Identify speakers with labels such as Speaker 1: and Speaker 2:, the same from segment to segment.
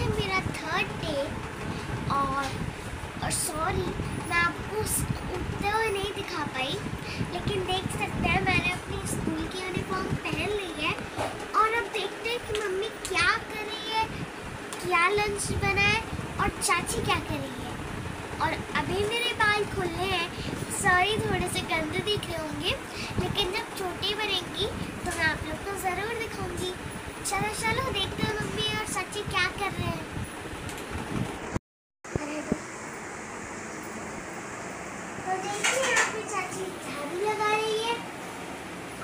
Speaker 1: है मेरा third day और और सॉरी मैं आपको उठते हुए नहीं दिखा पाई, लेकिन देख सकते हैं मैंने अपनी स्कूल की यूनिफॉर्म पहन ली है और अब देखते हैं कि मम्मी क्या कर रही है, क्या लंच बनाए और चाची क्या कर रही है। और अभी मेरे बाल खुले हैं सॉरी थोड़े से गंदे दिख रहे होंगे, लेकिन जब छोटी बनेंगी तो मैं आप लोग को ज़रूर दिखाऊँगी। चलो चलो, देखते हैं मम्मी और चाची क्या कर रहे हैं अरे दो। तो देखिए यहाँ पे चाची झाड़ू लगा रही है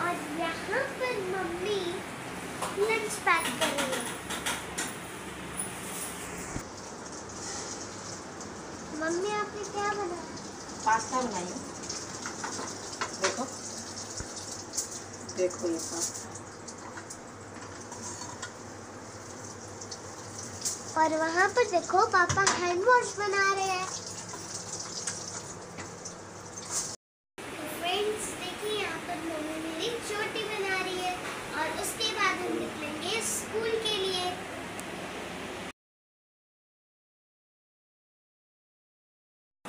Speaker 1: और यहाँ पर मम्मी लंच पैक कर रही है मम्मी आपने क्या बनाया
Speaker 2: पास्ता बनाई देखो। देखो ये पास्ता।
Speaker 1: और वहाँ पर देखो पापा हैंड वॉश बना रहे हैं फ्रेंड्स देखिए यहाँ पर मम्मी मेरी चोटी बना रही है और उसके बाद हम निकलेंगे स्कूल के लिए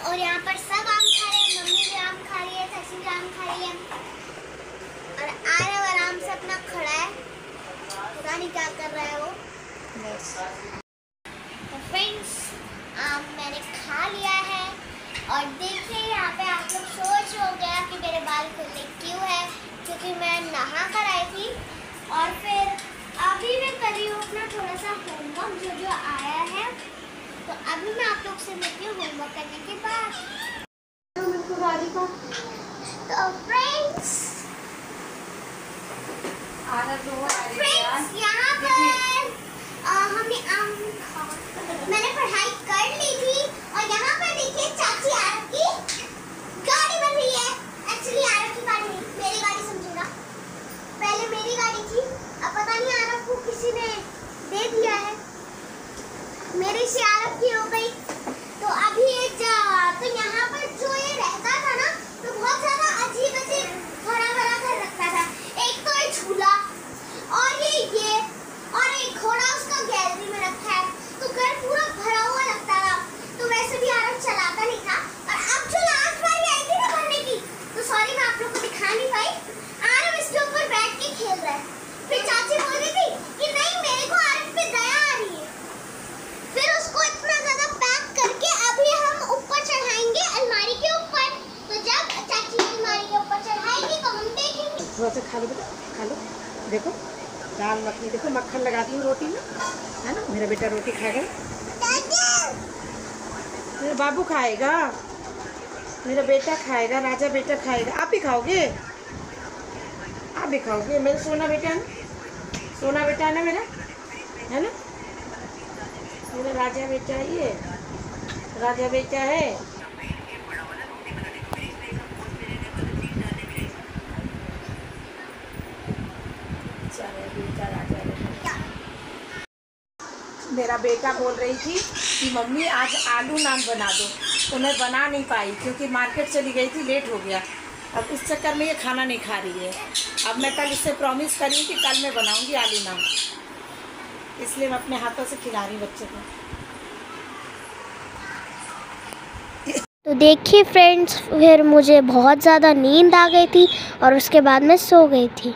Speaker 1: आम और यहाँ पर सब आम खा रहे हैं। मम्मी भी आम खा रही है चाची भी आम खा रही है। और आरव आराम से अपना खड़ा है। पता नहीं क्या कर रहा है वो। तो फ्रेंड्स आम मैंने खा लिया है। और देखिए यहाँ पे आप लोग सोच हो गया कि मेरे बाल खुले क्यों है क्योंकि मैं नहा कर आई थी। और फिर अभी मैं कर रही हूँ अपना थोड़ा सा होमवर्क जो जो आया है। तो अभी मैं आप लोग से मिलती हूँ होमवर्क करने के बाद। तो फ्रेंड्स फ्रेंड्स यहाँ पर अ, हमने आम खा मैंने पढ़ाई कर ली थी और यहाँ पर देखिए चाची आरव की गाड़ी बन रही है एक्चुअली आरव की गाड़ी नहीं मेरी गाड़ी समझेगा पहले मेरी गाड़ी थी अब पता नहीं आरव को किसी ने दे दिया है मेरी से आरव की हो गई तो अभी ये जा- तो यहाँ पर जो ये रहता था ना तो बहुत ज़्यादा अजीब अजीब भरा भरा कर रखता था एक तो ये झूला और ये ये और एक घोड़ा उसका गैलरी में रखा है तो घर पूरा भरा हुआ लगता था तो वैसे भी आरव चलाता नहीं था और अब जो लास्ट बार आई थी ना भरने की तो सॉरी मैं नहीं पाई आरव इसके ऊपर बैठ के खेल रहा है। फिर चाची बोल रही थी कि नहीं मेरे को आरव पे दया आ रही है। फिर उसको इतना ज़्यादा पैक करके अभी हम ऊपर चढ़ाएँगे अलमारी के ऊपर। तो जब चाची अलमारी के ऊपर चढ़ाएगी तो हम देखेंगे।
Speaker 2: थोड़ा सा खा लो बेटा खा लो। देखो दाल मखनी देखो मक्खन लगाती हूँ रोटी में। है ना? मेरा बेटा रोटी खाएगा मेरा बाबू खाएगा। मेरा बेटा खाएगा, राजा बेटा खाएगा। आप भी खाओगे? आप भी खाओगे? मेरा सोना बेटा है ना? सोना बेटा है ना मेरा? है ना? मेरा राजा बेटा है ये राजा बेटा है। चलो, बेटा। मेरा बेटा बोल रही थी कि मम्मी, आज आलू नान बना दो। तो मैं बना नहीं पाई, क्योंकि मार्केट चली गई थी, लेट हो गया। अब इस चक्कर में ये खाना नहीं खा रही है। अब मैं कल इससे प्रॉमिस करी कि कल मैं बनाऊँगी आलू नान। इसलिए मैं अपने हाथों से खिला रही बच्चे को।
Speaker 1: तो देखिए फ्रेंड्स फिर मुझे बहुत ज़्यादा नींद आ गई थी और उसके बाद मैं सो गई थी।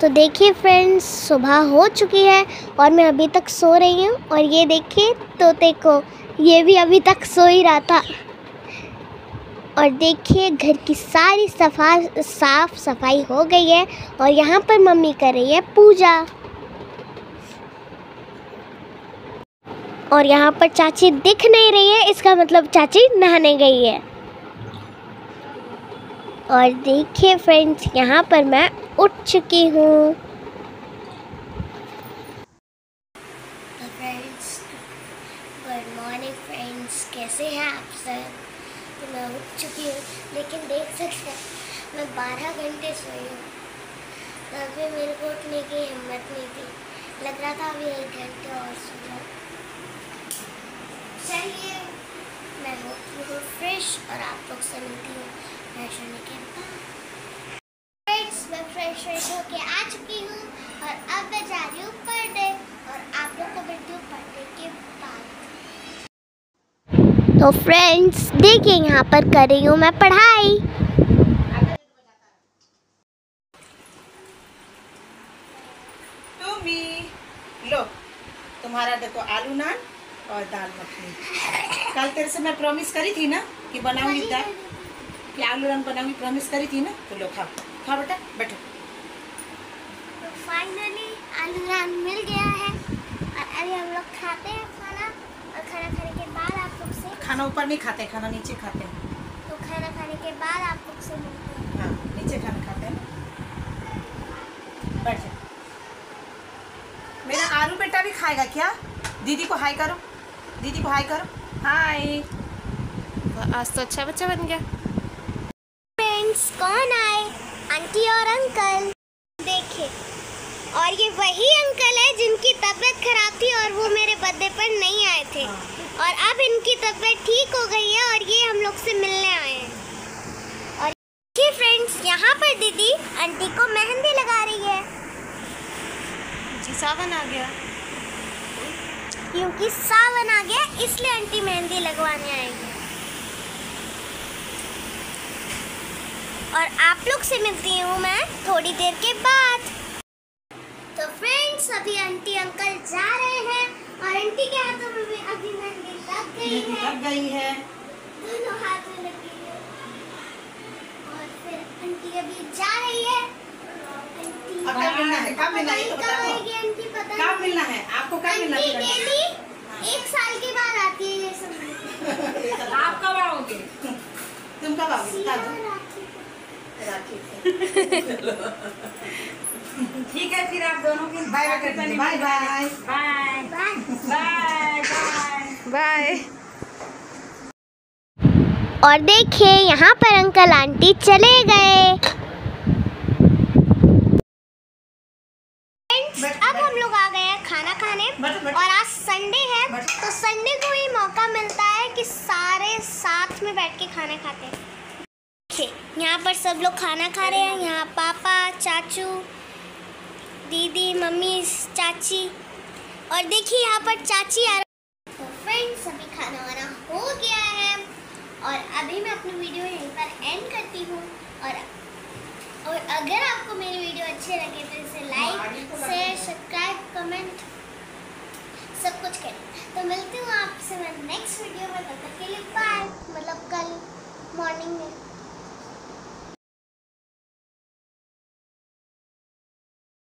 Speaker 1: तो देखिए फ्रेंड्स सुबह हो चुकी है और मैं अभी तक सो रही हूँ और ये देखिए तोते को, ये भी अभी तक सो ही रहा था। और देखिए घर की सारी सफ़ा, साफ़ सफ़ाई हो गई है और यहाँ पर मम्मी कर रही है पूजा। और यहाँ पर चाची दिख नहीं रही है, इसका मतलब चाची नहाने गई है। और देखिए फ्रेंड्स यहाँ पर मैं उठ चुकी हूँ। गुड मॉर्निंग फ्रेंड्स कैसे हैं आप सब? तो मैं उठ चुकी हूँ, लेकिन देख सकते हैं, मैं बारह घंटे सोई हूँ। तब भी मेरे को उठने की हिम्मत नहीं थी। लग रहा था अभी एक घंटे और सो जाऊँ। चलिए, मैं होती हूँ फ्रेश और आप लोग से मिलती हूँ। फ्रेश होने के मैं फ्रेश फ्रेश होके आ चुकी हूँ और अब मैं जा रही हूँ पढ़ने और आप लोग को मिलती हूँ पढ़ने के बाद। तो फ्रेंड्स देखिए यहाँ पर कर रही हूँ मैं पढ़ाई।
Speaker 2: लो, तुम्हारा देखो आलू नान और दाल मखनी। कल तेरे से मैं प्रॉमिस करी थी ना कि बनाऊँगी दाल। कि आलू नान बनाऊँगी प्रॉमिस करी थी ना तो लो खाओ खाओ बेटा बैठो.
Speaker 1: तो फाइनली आलू नान मिल गया है और अभी हम लोग खाते हैं खाना और खाना खाने के बाद आप लोग से
Speaker 2: खाना ऊपर नहीं खाते खाना नीचे खाते हैं.
Speaker 1: तो खाना खाने के बाद आप लोग से मिलते हैं।
Speaker 2: हाँ नीचे खाना खाते हैं बैठ जाओ मेरा आलू बेटा भी खाएगा क्या? दीदी को हाय करो. दीदी को हाय करो. हाय.
Speaker 3: आज तो अच्छा बच्चा बन गया.
Speaker 1: फ्रेंड्स कौन आए? आंटी और अंकल। देखिए और ये वही अंकल है जिनकी तबीयत खराब थी और वो मेरे बर्थडे पर नहीं आए थे। और अब इनकी तबीयत ठीक हो गई है और ये हम लोग से मिलने आए हैं। और देखिए फ्रेंड्स यहाँ पर दीदी आंटी को मेहंदी लगा रही है।
Speaker 3: जी सावन आ गया।
Speaker 1: क्योंकि सावन आ गया इसलिए आंटी मेहंदी लगवाने आएगी और आप लोग से मिलती हूँ मैं थोड़ी देर के बाद। तो फ्रेंड्स अभी आंटी अंकल जा रहे हैं और आंटी के हाथों में भी अभी मेहंदी लग गई है।
Speaker 2: लग गई है।
Speaker 1: दोनों हाथ में लगी है। और फिर आंटी अभी जा रही है। आंटी
Speaker 2: अब कब मिलना है? कब मिलना है? ये तो
Speaker 1: कब आएगी आंटी पता
Speaker 2: कब मिलना है? आपको कब मिलना
Speaker 1: आंटी
Speaker 2: है
Speaker 1: डेली एक साल के बाद आती है ये सब।
Speaker 3: आप कब आओगे?
Speaker 2: तुम कब आओगे बता दो
Speaker 1: राखी को।
Speaker 2: राखी को।
Speaker 3: ठीक है फिर आप दोनों की
Speaker 2: bye bye bye bye
Speaker 3: bye
Speaker 1: bye
Speaker 3: bye bye
Speaker 1: और देखिए यहाँ पर अंकल आंटी चले गए। अब हम लोग आ गए हैं खाना खाने। और आज संडे है तो संडे को ही मौका मिलता है कि सारे साथ में बैठ के खाना खाते हैं। देखिए यहाँ पर सब लोग खाना खा रहे हैं। यहाँ पापा, चाचू, दीदी, मम्मी, चाची और देखिए यहाँ पर चाची आ तो फ्रेंड्स अभी खाना वाना हो गया है और अभी मैं अपनी वीडियो यहीं पर एंड करती हूँ। और और अगर आपको मेरी वीडियो अच्छी लगे